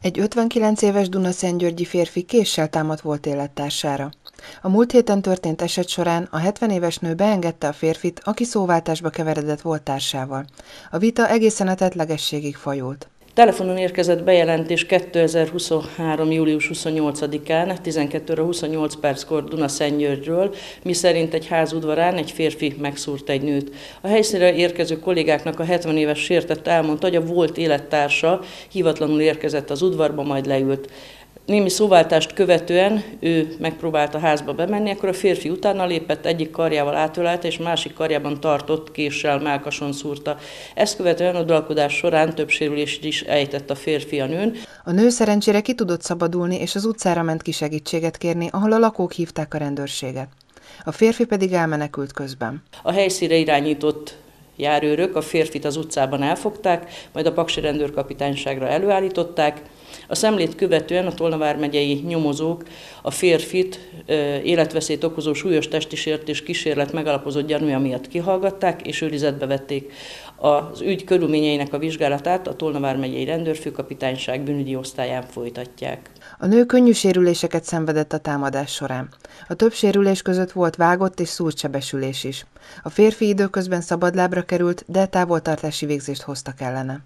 Egy 59 éves Dunaszentgyörgyi férfi késsel támadt volt élettársára. A múlt héten történt eset során a 70 éves nő beengedte a férfit, aki szóváltásba keveredett volt társával. A vita egészen a tetlegességig fajult. Telefonon érkezett bejelentés 2023. július 28-án 12 28 perckor Dunaszentgyörgyről, miszerint egy ház udvarán egy férfi megszúrt egy nőt. A helyszínre érkező kollégáknak a 70 éves sértett elmondta, hogy a volt élettársa hivatlanul érkezett az udvarba, majd leült. Némi szóváltást követően ő megpróbált a házba bemenni, akkor a férfi utána lépett, egyik karjával átölelte, és másik karjában tartott késsel mákason szúrta. Ezt követően a dalkodás során több sérülést is ejtett a férfi a nőn. A nő szerencsére ki tudott szabadulni, és az utcára ment ki segítséget kérni, ahol a lakók hívták a rendőrséget. A férfi pedig elmenekült közben. A helyszíre irányított járőrök a férfit az utcában elfogták, majd a Paksi rendőrkapitányságra előállították. A szemlét követően a Tolnavár megyei nyomozók a férfit életveszélyt okozó súlyos testi sértés kísérlet megalapozott gyanúja miatt kihallgatták és őrizetbe vették. Az ügy körülményeinek a vizsgálatát a Tolnavár megyei rendőrfőkapitányság bűnügyi osztályán folytatják. A nő könnyű sérüléseket szenvedett a támadás során. A több sérülés között volt vágott és szúrt sebesülés is. A férfi időközben szabadlábra került, de távoltartási végzést hoztak ellene.